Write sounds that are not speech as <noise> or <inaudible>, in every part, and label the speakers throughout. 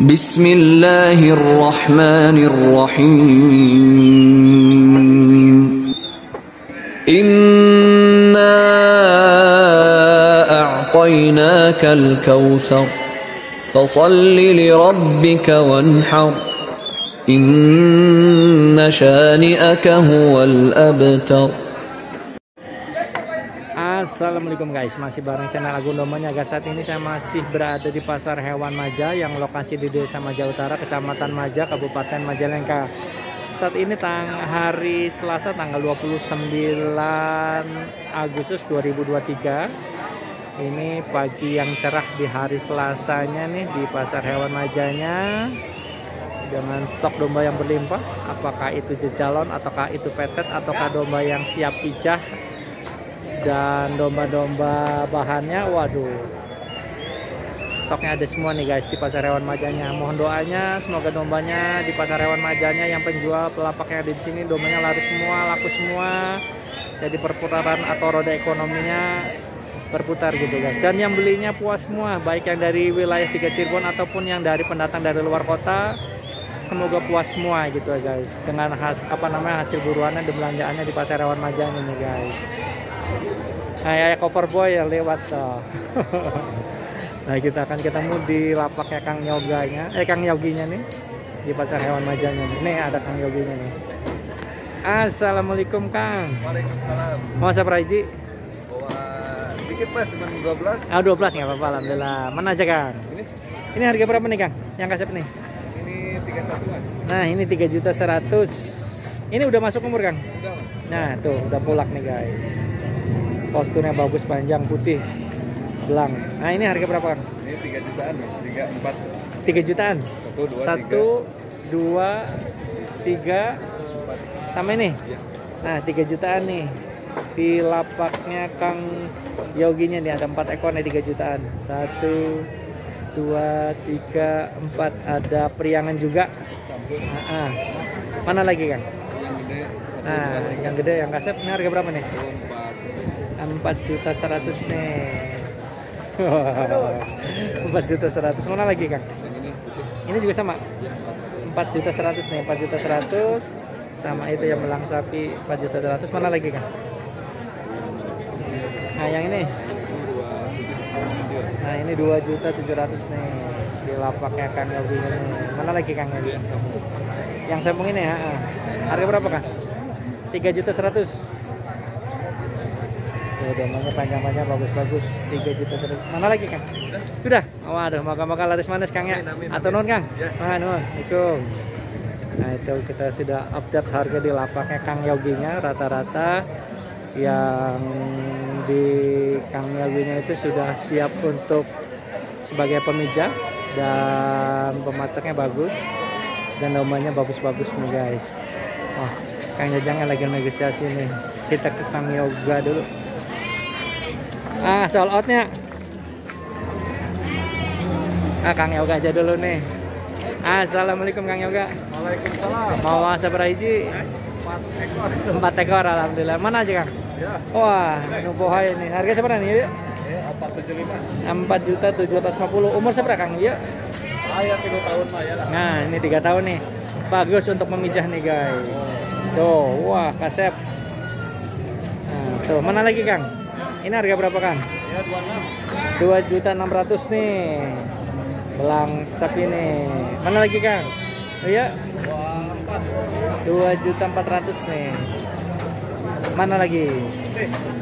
Speaker 1: بسم الله الرحمن الرحيم. إنا أعطيناك الكوثر فصل لربك وانحر. إن شانئك هو الأبتر.
Speaker 2: Assalamualaikum guys, masih bareng channel Agung Domanya guys. Saat ini saya masih berada di Pasar Hewan Maja yang lokasi di Desa Maja Utara, Kecamatan Maja, Kabupaten Majalengka. Saat ini tang hari Selasa tanggal 29 Agustus 2023. Ini pagi yang cerah di hari Selasanya nih di Pasar Hewan Majanya dengan stok domba yang berlimpah apakah itu jejalon ataukah itu petet ataukah domba yang siap pijah dan domba-domba bahannya waduh. Stoknya ada semua nih guys di pasar hewan majanya. Mohon doanya semoga dombanya di pasar hewan majanya. Yang penjual pelapaknya ada di sini dombanya laris semua laku semua. Jadi perputaran atau roda ekonominya berputar gitu guys. Dan yang belinya puas semua baik yang dari wilayah tiga Cirebon ataupun yang dari pendatang dari luar kota semoga puas semua gitu guys. Dengan has, apa namanya hasil buruannya dan belanjaannya di pasar hewan majanya nih guys kayak cover boy ya lewat tuh. <laughs> nah kita akan ketemu di lapaknya Kang Yoganya, eh Kang Yoginya nih di pasar hewan majanya nih. Nih ada Kang Yoginya nih. Assalamualaikum Kang.
Speaker 3: Waalaikumsalam.
Speaker 2: Mau siapa Raiji?
Speaker 3: Bawa dikit mas, cuma 12.
Speaker 2: Ah 12 nggak apa-apa, alhamdulillah. Mana aja Kang?
Speaker 3: Ini
Speaker 2: Ini harga berapa nih Kang? Yang kasep nih?
Speaker 3: ini 31 mas.
Speaker 2: Nah ini 3 juta 100. Ini udah masuk umur Kang?
Speaker 3: Udah mas.
Speaker 2: Nah tuh udah pulak nih guys. Posturnya bagus panjang putih belang. Nah ini harga berapa Kang?
Speaker 3: Ini 3 jutaan mas, 3 4
Speaker 2: 3 jutaan.
Speaker 3: Satu, dua,
Speaker 2: Satu, dua, tiga, sama ini.
Speaker 3: Ya.
Speaker 2: Nah, 3 jutaan nih. Di lapaknya Kang Yoginya nih ada 4 ekor nih 3 jutaan. Satu, dua, tiga, empat. Ada priangan juga. Nah, ah. Mana lagi Kang?
Speaker 3: yang gede satu
Speaker 2: Nah,
Speaker 3: dua, tiga,
Speaker 2: yang gede, yang kasep, ini harga berapa nih?
Speaker 3: Empat
Speaker 2: 4 juta 100 nih. 4 juta 100. Mana lagi Kang?
Speaker 3: ini
Speaker 2: juga sama. 4 juta 100 nih, 4 juta 100 sama itu yang melang sapi 4 juta 100 mana lagi kan? Nah yang ini,
Speaker 3: dua
Speaker 2: nah ini 2 juta 700 nih di lapaknya Kang Yogi ini. Mana lagi Kang
Speaker 3: yang sambung
Speaker 2: ini ya. Harga berapa Kang? 3 juta 100 Tuh, domanya panjang-panjang bagus-bagus 3 juta 100 Mana lagi Kang? Sudah? Waduh, moga-moga laris manis Kang ya. Atau nun Kang?
Speaker 3: Ya.
Speaker 2: Nah, itu. Nah, itu kita sudah update harga di lapaknya Kang Yoginya rata-rata yang di Kang Yoginya itu sudah siap untuk sebagai pemijah dan pemasaknya bagus dan dombanya bagus-bagus nih guys. Wah, Kang Jajangnya lagi negosiasi nih. Kita ke Kang Yoga dulu. Ah, soal outnya. Ah, Kang Yoga aja dulu nih. Assalamualaikum Kang Yoga.
Speaker 3: Waalaikumsalam
Speaker 2: Mau sabra hiji?
Speaker 3: 4 ekor
Speaker 2: Empat ekor alhamdulillah. Mana aja Kang?
Speaker 3: ya
Speaker 2: Wah, nu bohai nih. Harga seberapa nih? Yuk?
Speaker 3: eh 475
Speaker 2: 4 juta 750. Umur seberapa Kang? Yuk.
Speaker 3: ayah 3 tahun lah ya
Speaker 2: Nah, ini tiga tahun nih. Bagus untuk memijah nih guys. Tuh, wah kasep. Nah, tuh mana lagi Kang? Ini harga berapa
Speaker 3: 26
Speaker 2: 2 juta 600 nih. Belang sapi nih. Mana lagi Kang? Oh iya, 2 juta 400 nih. Mana lagi?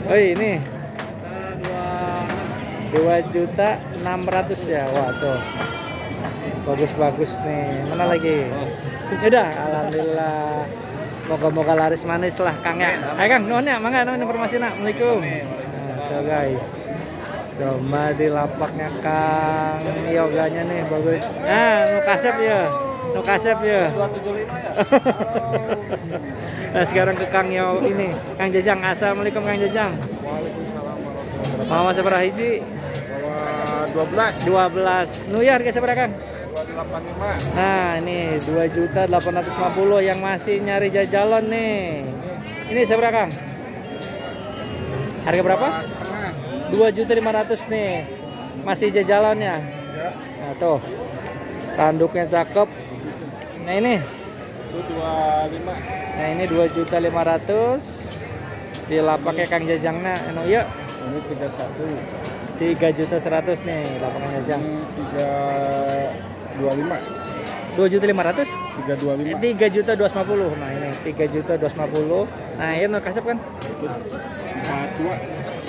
Speaker 2: Oh ini 2 juta 600 ya. Wah tuh. Bagus-bagus nih. Mana lagi? Sudah, alhamdulillah. Moga-moga laris manis lah Kang ya. Ayo Kang, nuhun ya, mangga nuhun informasi nak. Assalamualaikum. Nah, tuh guys. Domba di lapaknya Kang Yoganya nih bagus. Nah, nu kasep ya. Nu kasep ya.
Speaker 3: 275 ya
Speaker 2: Nah, sekarang ke Kang Yo ini, Kang Jajang. Assalamualaikum Kang Jajang.
Speaker 3: Waalaikumsalam warahmatullahi
Speaker 2: Mau seberapa hiji?
Speaker 3: Bawa 12
Speaker 2: 12. Nu ya harga seberapa Kang?
Speaker 3: 285
Speaker 2: Nah, ini 2 juta 850 yang masih nyari jajalon nih. Ini seberapa Kang? Harga berapa? 2 juta 500 nih. Masih jajalonnya.
Speaker 3: ya
Speaker 2: Nah tuh tanduknya cakep. Nah ini,
Speaker 3: Itu 25.
Speaker 2: nah ini dua juta lima ratus di lapaknya Kang Jajangna. Anu iya
Speaker 3: Ini 31.
Speaker 2: tiga juta seratus nih lapaknya Jajang.
Speaker 3: Ini 325.
Speaker 2: Dua juta lima ratus.
Speaker 3: 325.
Speaker 2: Tiga juta dua ratus lima puluh. Nah ini tiga juta dua ratus lima puluh. Nah ini no kasep kan?
Speaker 3: Empat tua.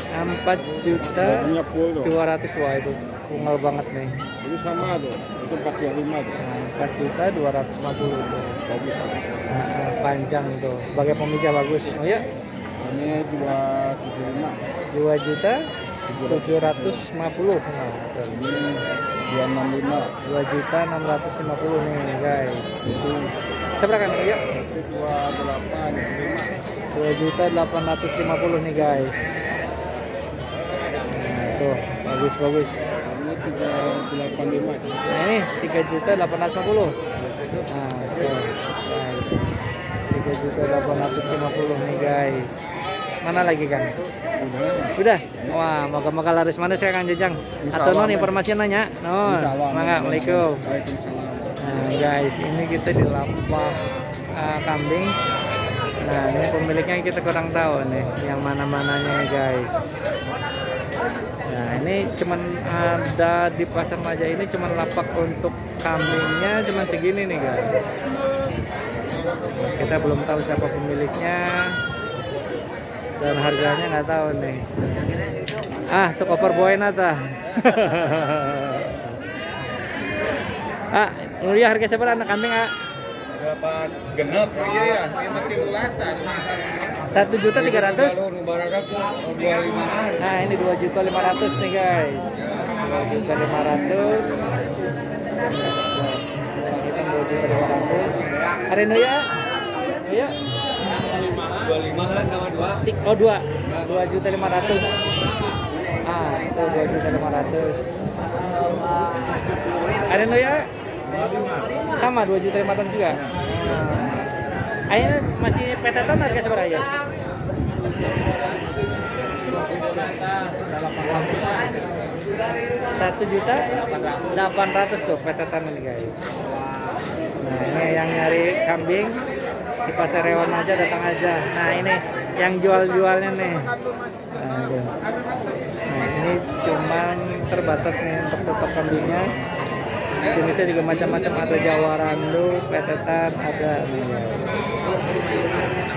Speaker 2: Empat juta
Speaker 3: tuh.
Speaker 2: dua ratus wah itu unggal banget nih.
Speaker 3: Itu sama tuh. Itu 425 tuh.
Speaker 2: Nah, empat juta dua ratus lima puluh.
Speaker 3: Bagus.
Speaker 2: Nah, panjang tuh. Sebagai pemija bagus. Oh ya,
Speaker 3: Ini 275.
Speaker 2: dua juta tujuh ratus lima puluh. Nah, tuh.
Speaker 3: Ini 265.
Speaker 2: dua juta enam ratus lima puluh nih guys. Itu seberapa kan? Ya,
Speaker 3: Itu 28.
Speaker 2: dua juta delapan ratus lima puluh nih guys. Nah, tuh bagus bagus.
Speaker 3: Ini 385.
Speaker 2: Nah ini tiga juta delapan ratus lima puluh. Nah, tuh. Tiga juta delapan ratus lima puluh nih guys. Mana lagi kan?
Speaker 3: Udah.
Speaker 2: Wah, moga-moga laris mana saya Kang Jejang. Atau non informasinya nanya. No.
Speaker 3: Insyaallah.
Speaker 2: Mangga.
Speaker 3: Waalaikumsalam.
Speaker 2: Nah, guys, ini kita di lapak uh, kambing. Nah, ini pemiliknya kita kurang tahu nih, yang mana-mananya guys. Nah, ini cuman ada di pasar Maja ini cuman lapak untuk kambingnya cuman segini nih, guys. Kita belum tahu siapa pemiliknya dan harganya nggak tahu nih. Ah, tuh cover boy nata. ah, Nuria harga siapa anak kambing ah?
Speaker 3: Berapa genep? Iya ya, ini timulasan.
Speaker 2: Satu juta tiga ratus.
Speaker 3: Dua limaan.
Speaker 2: Nah ini dua juta lima ratus nih guys. Dua juta lima ratus. Dua juta lima ratus. Hari Nuria? Nuria?
Speaker 3: Dua limaan sama dua.
Speaker 2: Oh dua, dua juta lima ratus. Ah itu dua juta lima ratus. Ada Nuria? Sama dua juta lima ratus juga. Ayah masih petetan harga seberapa ya? Satu juta delapan ratus tuh petetan ini guys. Nah ini yang nyari kambing di pasar hewan aja datang aja. Nah ini yang jual-jualnya nih. Nah ini cuman terbatas nih untuk stok kambingnya. Jenisnya juga macam-macam ada Jawa Randu, petetan ada nih.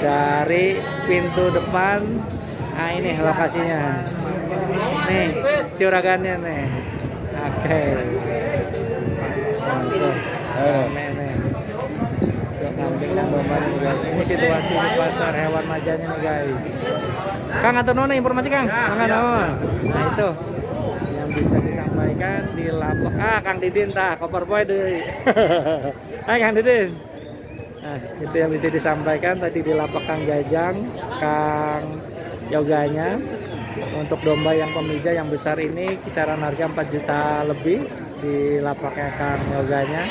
Speaker 2: Dari pintu depan, nah ini lokasinya. Nih curagannya nih. Oke. Tuh, kambing dan domba nih guys. Ini situasi di pasar hewan majanya nih guys. Kang atau Nona informasi Kang? Kang Nona. Nah itu yang bisa disampaikan di lapak. Ah Kang Didin tah, koper boy deh. ah Kang Didin. Nah, itu yang bisa disampaikan tadi di lapak Kang Jajang, Kang Yoganya. Untuk domba yang pemija yang besar ini kisaran harga 4 juta lebih di lapaknya Kang Yoganya.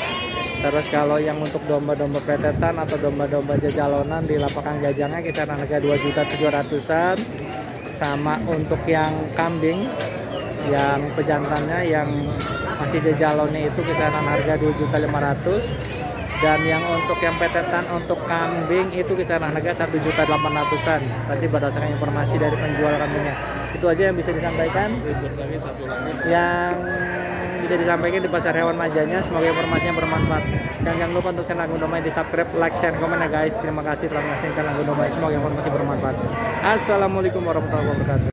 Speaker 2: Terus kalau yang untuk domba-domba petetan atau domba-domba jajalonan di lapak Kang Jajangnya kisaran harga 2 juta 700-an. Sama untuk yang kambing yang pejantannya yang masih jajalonnya itu kisaran harga 2 juta 500 dan yang untuk yang petetan untuk kambing itu kisaran harga 1 juta 800-an tadi berdasarkan informasi dari penjual kambingnya. Itu aja yang bisa disampaikan. Yang bisa disampaikan di pasar hewan majanya. Semoga informasinya bermanfaat. Dan jangan lupa untuk channel Gundomai di subscribe like share komen ya guys. Terima kasih telah menyaksikan channel Gundomai semoga informasi bermanfaat. Assalamualaikum warahmatullahi wabarakatuh